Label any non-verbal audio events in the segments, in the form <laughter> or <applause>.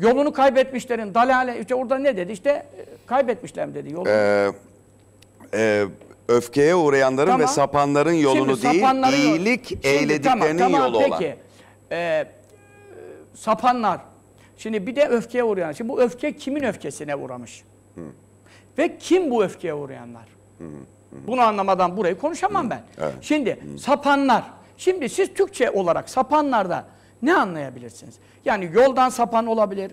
yolunu kaybetmişlerin dalale işte orada ne dedi? İşte e, kaybetmişler mi dedi yolu. Ee, e, öfkeye uğrayanların Tamam. ve sapanların yolunu Şimdi değil, sapanların iyilik Şimdi eylediklerinin tamam, tamam, yolu olan. peki. Ee, e, sapanlar. Şimdi bir de öfkeye uğrayan. Şimdi bu öfke kimin öfkesine uğramış? Ve kim bu öfkeye uğrayanlar? Bunu anlamadan burayı konuşamam ben. Evet. Şimdi sapanlar. Şimdi siz Türkçe olarak sapanlarda ne anlayabilirsiniz? Yani yoldan sapan olabilir.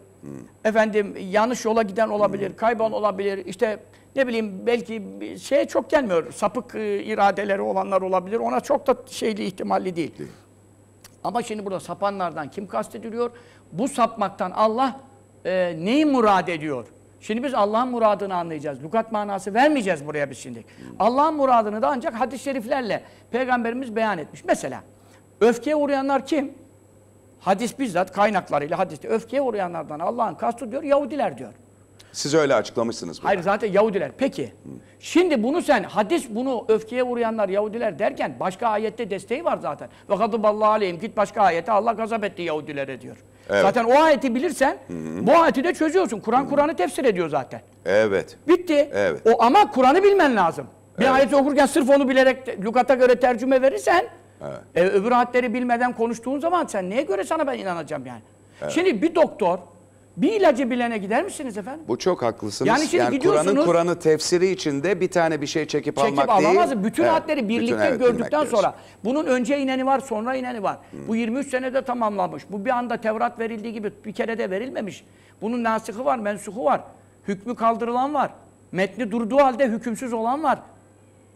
Efendim yanlış yola giden olabilir, kaybolan olabilir. İşte ne bileyim belki şeye çok gelmiyor. Sapık e, iradeleri olanlar olabilir. Ona çok da şeyli ihtimalli değil. Ama şimdi burada sapanlardan kim kastediliyor? Bu sapmaktan Allah e, neyi murad ediyor? Şimdi biz Allah'ın muradını anlayacağız. Lukat manası vermeyeceğiz buraya biz şimdi. Allah'ın muradını da ancak hadis-i şeriflerle Peygamberimiz beyan etmiş. Mesela öfkeye uğrayanlar kim? Hadis bizzat kaynaklarıyla hadiste öfkeye uğrayanlardan Allah'ın kastı diyor Yahudiler diyor. Siz öyle açıklamışsınız. bunu. Hayır zaten Yahudiler. Peki. Şimdi bunu sen hadis bunu öfkeye uğrayanlar Yahudiler derken başka ayette desteği var zaten. Ve gadaballahu aleyhim git başka ayete Allah gazap etti Yahudilere diyor. Evet. Zaten o ayeti bilirsen bu ayeti de çözüyorsun. Kur'an Kur'an'ı tefsir ediyor zaten. Evet. Bitti. Evet. O ama Kur'an'ı bilmen lazım. Bir Evet. ayeti okurken sırf onu bilerek lügata göre tercüme verirsen Evet. e, öbür ayetleri bilmeden konuştuğun zaman sen neye göre sana ben inanacağım yani? Şimdi bir doktor bir ilacı bilene gider misiniz efendim? Bu çok haklısınız. Yani şimdi gidiyorsunuz- Kur'an'ın Kur'an'ı tefsiri içinde bir tane bir şey çekip, Çekip almak değil. alamaz. Bütün Evet, hadleri bütün, birlikte evet, gördükten bilmek diyorsun. sonra bunun önce ineni var, sonra ineni var. Bu 23 senede tamamlanmış. Bu bir anda Tevrat verildiği gibi bir kere de verilmemiş. Bunun nasıhı var, mensuhu var. Hükmü kaldırılan var. Metni durduğu halde hükümsüz olan var.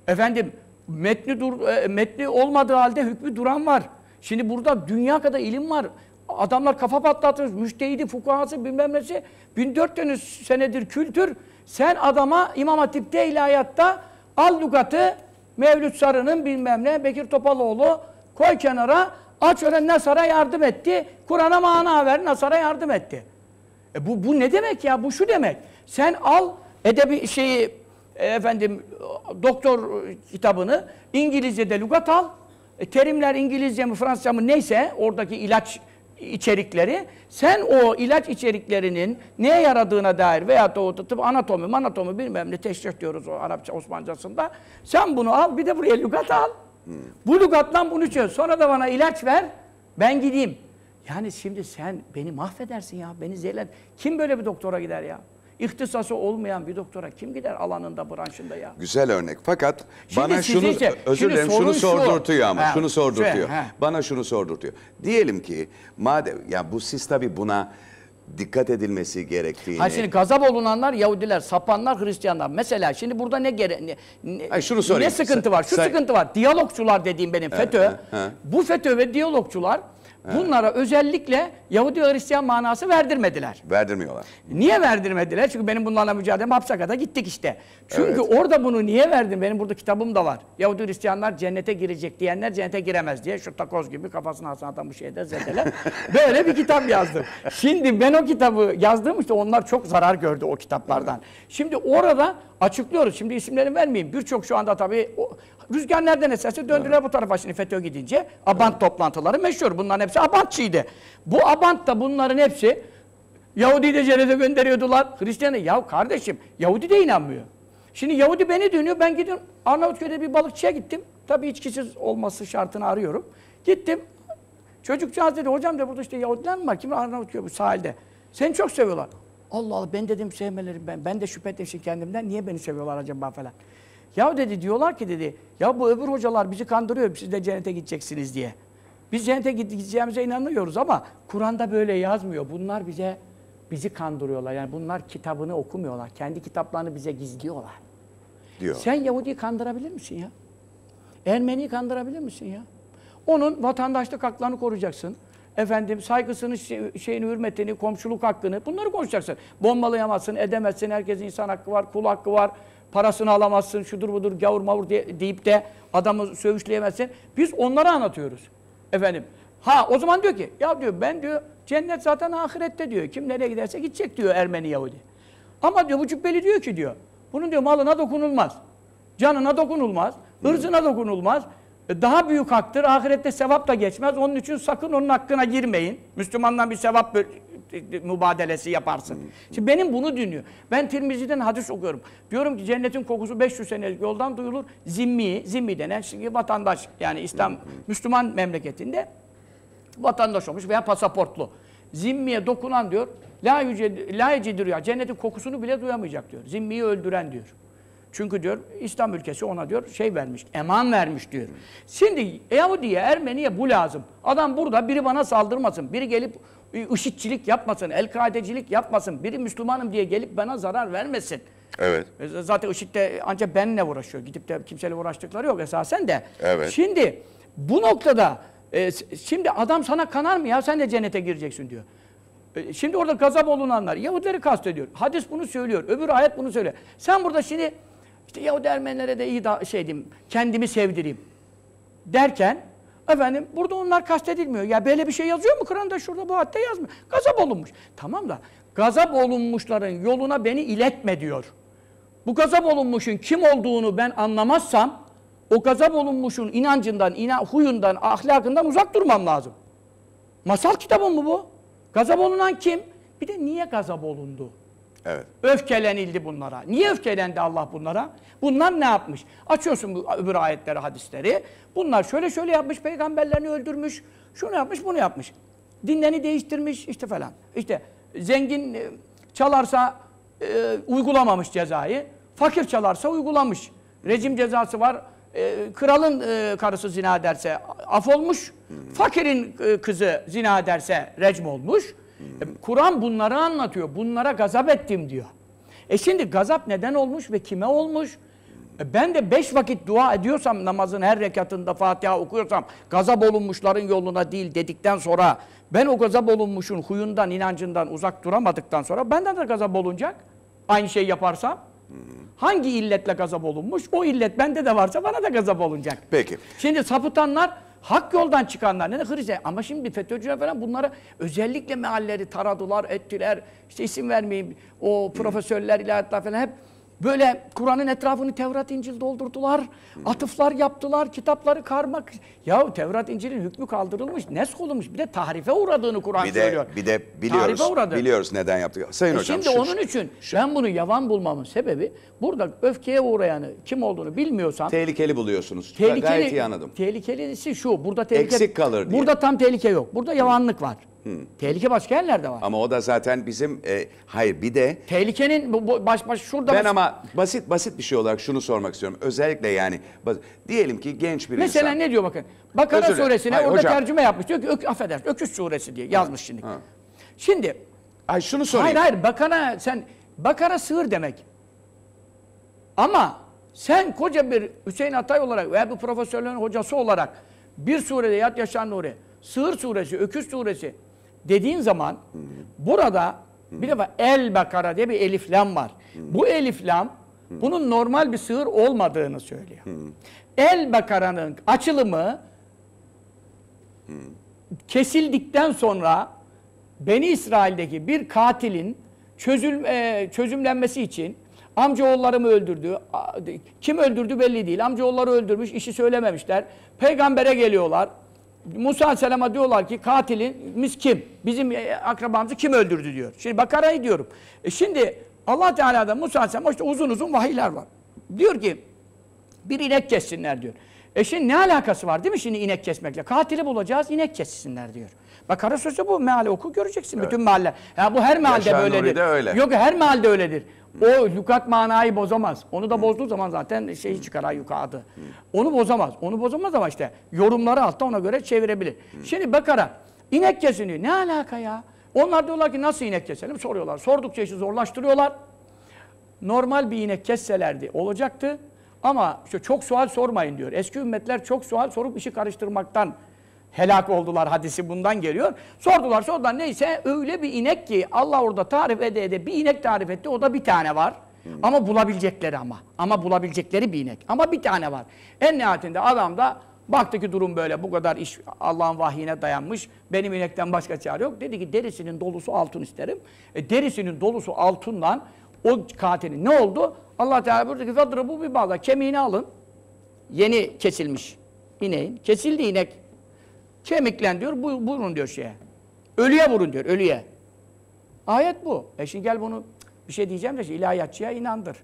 Efendim metni dur e, metni olmadığı halde hükmü duran var. Şimdi burada dünya kadar ilim var. Adamlar kafa patlatır. Müştehidi, fukahası bilmem nesi. 1400 senedir kültür. Sen adama İmam Hatip'te ilahiyatta al lugatı Mevlüt Sarı'nın bilmem ne Bekir Topaloğlu koy kenara aç öyle Nasar'a yardım etti. Kur'an'a mana ver Nasar'a yardım etti. E bu, bu ne demek ya? Bu şu demek. Sen al edebi şeyi e, efendim doktor kitabını İngilizce'de lügat al. E, terimler İngilizce mi Fransızca mı neyse oradaki ilaç içerikleri sen o ilaç içeriklerinin neye yaradığına dair veya da o tıp anatomi, anatomi bilmem ne teşrih diyoruz o Arapça Osmancasında. Sen bunu al bir de buraya lügat al. Bu lügattan bunu çöz. Sonra da bana ilaç ver. Ben gideyim. Yani şimdi sen beni mahvedersin ya. Beni zehirlen. Kim böyle bir doktora gider ya? İhtisası olmayan bir doktora kim gider alanında, branşında ya? Güzel örnek. Fakat Şimdi bana şunu işte- özür dilerim şunu şu. sordurtuyor ama Ha, şunu sordurtuyor. şey, ha. Bana şunu sordurtuyor. Diyelim ki madem ya bu siz tabii buna dikkat edilmesi gerektiğini. Ha şimdi gazap olunanlar Yahudiler, sapanlar Hristiyanlar. Mesela şimdi burada ne gere ne, Hayır, şunu sorayım. ne sıkıntı var? Şu Sen- sıkıntı var. Diyalogçular dediğim benim FETÖ. he, he. Bu FETÖ ve diyalogçular bunlara özellikle Yahudi ve Hristiyan manası verdirmediler. verdirmiyorlar. Niye verdirmediler? Çünkü benim bunlarla mücadelem hapse kadar gittik işte. Çünkü orada bunu niye verdim? Benim burada kitabım da var. Yahudi Hristiyanlar cennete girecek diyenler cennete giremez diye şu takoz gibi kafasına Hasan Atan bu şeyde zedeler. <laughs> Böyle bir kitap yazdım. Şimdi ben o kitabı yazdığım işte onlar çok zarar gördü o kitaplardan. Şimdi orada açıklıyoruz. Şimdi isimlerini vermeyeyim. Birçok şu anda tabii o, rüzgar nereden eserse döndüler bu tarafa şimdi FETÖ gidince. Abant toplantıları meşhur. Bunların hepsi Abantçıydı. Bu Abant da bunların hepsi Yahudi de cennete gönderiyordular. Hristiyanı ya kardeşim Yahudi de inanmıyor. Şimdi Yahudi beni dönüyor. Ben gidiyorum Arnavutköy'de bir balıkçıya gittim. Tabii içkisiz olması şartını arıyorum. Gittim. Çocukcağız dedi hocam da burada işte Yahudiler mi var? Kim Arnavutköy bu sahilde. Seni çok seviyorlar. Allah Allah ben dedim sevmeleri ben. Ben de şüphe ettim şimdi kendimden. Niye beni seviyorlar acaba falan. Ya dedi diyorlar ki dedi ya bu öbür hocalar bizi kandırıyor. Siz de cennete gideceksiniz diye. Biz cennete gideceğimize inanıyoruz ama Kur'an'da böyle yazmıyor. Bunlar bize bizi kandırıyorlar. Yani bunlar kitabını okumuyorlar. Kendi kitaplarını bize gizliyorlar. diyor. Sen Yahudi'yi kandırabilir misin ya? Ermeni'yi kandırabilir misin ya? Onun vatandaşlık haklarını koruyacaksın. Efendim saygısını, şey- şeyini, hürmetini, komşuluk hakkını bunları konuşacaksın. Bombalayamazsın, edemezsin. Herkesin insan hakkı var, kul hakkı var. Parasını alamazsın, şudur budur, gavur mavur diye, deyip de adamı sövüşleyemezsin. Biz onları anlatıyoruz. Efendim. Ha o zaman diyor ki, ya diyor ben diyor cennet zaten ahirette diyor. Kim nereye giderse gidecek diyor Ermeni Yahudi. Ama diyor bu cübbeli diyor ki diyor, bunun diyor malına dokunulmaz. Canına dokunulmaz, ırzına dokunulmaz. E, Daha büyük haktır, ahirette sevap da geçmez. Onun için sakın onun hakkına girmeyin. Müslümandan bir sevap mübadelesi yaparsın. Şimdi benim bunu dinliyor. Ben Tirmizi'den hadis okuyorum. Diyorum ki cennetin kokusu 500 senelik yoldan duyulur. Zimmi, zimmi denen şimdi vatandaş yani İslam, Müslüman memleketinde vatandaş olmuş veya pasaportlu. Zimmiye dokunan diyor, la, yüce, la cennetin kokusunu bile duyamayacak diyor. Zimmiyi öldüren diyor. Çünkü diyor İslam ülkesi ona diyor şey vermiş, eman vermiş diyor. Şimdi Yahudi'ye, Ermeni'ye bu lazım. Adam burada biri bana saldırmasın, biri gelip IŞİD'çilik yapmasın, El-Kaidecilik yapmasın, biri Müslümanım diye gelip bana zarar vermesin. Evet. E, Zaten IŞİD de ancak benimle uğraşıyor. Gidip de kimseyle uğraştıkları yok esasen de. Evet. Şimdi bu noktada e, şimdi adam sana kanar mı ya sen de cennete gireceksin diyor. E, Şimdi orada gazap olunanlar Yahudileri kastediyor. Hadis bunu söylüyor. Öbür ayet bunu söylüyor. Sen burada şimdi işte Yahudi Ermenilere de iyi da, şey diyeyim, kendimi sevdireyim derken efendim burada onlar kastedilmiyor. Ya böyle bir şey yazıyor mu Kur'an'da şurada bu hatta yazmıyor. Gazap olunmuş. Tamam da gazap olunmuşların yoluna beni iletme diyor. Bu gazap olunmuşun kim olduğunu ben anlamazsam o gazap olunmuşun inancından, ina, huyundan, ahlakından uzak durmam lazım. Masal kitabı mı bu? Gazap olunan kim? Bir de niye gazap olundu? Evet. Öfkelenildi bunlara. Niye öfkelendi Allah bunlara? Bunlar ne yapmış? Açıyorsun bu öbür ayetleri, hadisleri. Bunlar şöyle şöyle yapmış, peygamberlerini öldürmüş, şunu yapmış, bunu yapmış. Dinlerini değiştirmiş işte falan. İşte zengin e, çalarsa e, uygulamamış cezayı, fakir çalarsa uygulamış. Rejim cezası var. E, kralın e, karısı zina ederse af olmuş. Fakirin e, kızı zina ederse recm olmuş. E, Kur'an bunları anlatıyor. Bunlara gazap ettim diyor. E şimdi gazap neden olmuş ve kime olmuş? E ben de beş vakit dua ediyorsam namazın her rekatında Fatiha okuyorsam gazap olunmuşların yoluna değil dedikten sonra ben o gazap olunmuşun huyundan, inancından uzak duramadıktan sonra benden de gazap olunacak. Aynı şey yaparsam. Hangi illetle gazap olunmuş? O illet bende de varsa bana da gazap olunacak. Peki. Şimdi sapıtanlar hak yoldan çıkanlar ne de Hristiyan. Ama şimdi FETÖ'cüler falan bunları özellikle mealleri taradılar, ettiler. İşte isim vermeyeyim. O profesörler, ilahiyatlar falan hep böyle Kur'an'ın etrafını Tevrat, İncil doldurdular. Atıflar yaptılar, kitapları karmak. Ya Tevrat, İncil'in hükmü kaldırılmış, nesk olunmuş. Bir de tahrife uğradığını Kur'an Bir de söylüyor. bir de biliyoruz. Biliyoruz neden yaptık. Sayın E hocam. Şimdi şu- onun için ben bunu yavan bulmamın sebebi burada öfkeye uğrayanı kim olduğunu bilmiyorsam tehlikeli buluyorsunuz. Tehlikeli, Gayet iyi anladım. Tehlikelisi şu. Burada tehlike, Eksik kalır diye. Burada tam tehlike yok. Burada yavanlık var. Tehlike başka yerlerde var. Ama o da zaten bizim e, hayır bir de Tehlikenin bu, bu- baş baş şurada ben ama basit basit bir şey olarak şunu sormak istiyorum. Özellikle yani diyelim ki genç bir Mesela insan. ne diyor bakın. Bakara Özür suresine Hayır, orada hocam. tercüme yapmış. Diyor ki ök, affedersin Öküz suresi diye yazmış şimdi. ha. Şimdi Ay şunu sorayım. hayır hayır Bakara sen Bakara sığır demek. Ama sen koca bir Hüseyin Atay olarak veya bir profesörlerin hocası olarak bir surede Yat Yaşar Nuri, Sığır suresi, Öküz suresi dediğin zaman burada bir defa El Bakara diye bir eliflam var. Bu eliflam bunun normal bir sığır olmadığını söylüyor. El Bakara'nın açılımı kesildikten sonra Beni İsrail'deki bir katilin çözül, e, çözümlenmesi için amcaoğulları mı öldürdü, kim öldürdü belli değil. Amcaoğulları öldürmüş, işi söylememişler. Peygambere geliyorlar. Musa Aleyhisselam'a diyorlar ki katilimiz kim? Bizim e, akrabamızı kim öldürdü diyor. Şimdi Bakara'yı diyorum. E şimdi Allah Teala'da Musa Aleyhisselam'a işte uzun uzun vahiyler var. Diyor ki bir inek kessinler diyor. E şimdi ne alakası var değil mi şimdi inek kesmekle? Katili bulacağız, inek kessinler diyor. Bakara sözü bu. Meali oku göreceksin bütün mahalle. Ya bu her Yaşar böyledir. Nuri de öyle. Yok her mahallede öyledir. O lükat manayı bozamaz. Onu da bozduğu zaman zaten şeyi çıkar ayyuka adı. Onu bozamaz. Onu bozamaz ama işte yorumları altta ona göre çevirebilir. Şimdi Bakara inek kesiniyor. Ne alaka ya? Onlar diyorlar ki nasıl inek keselim? Soruyorlar. Sordukça işi zorlaştırıyorlar normal bir inek kesselerdi olacaktı. Ama işte çok sual sormayın diyor. Eski ümmetler çok sual sorup işi karıştırmaktan helak oldular hadisi bundan geliyor. Sordular sordular neyse öyle bir inek ki Allah orada tarif ede ede bir inek tarif etti. O da bir tane var. Ama bulabilecekleri ama. Ama bulabilecekleri bir inek. Ama bir tane var. En nihayetinde adam da baktı ki durum böyle bu kadar iş Allah'ın vahyine dayanmış. Benim inekten başka çare yok. Dedi ki derisinin dolusu altın isterim. E, derisinin dolusu altından o katilin ne oldu? Allah Teala buyurdu ki "Fadrı bu bir bağla kemiğini alın. Yeni kesilmiş ineğin. Kesildi inek. Kemiklen diyor vurun diyor şeye. Ölüye vurun diyor ölüye. Ayet bu. E şimdi gel bunu bir şey diyeceğim de işte ilahiyatçıya inandır.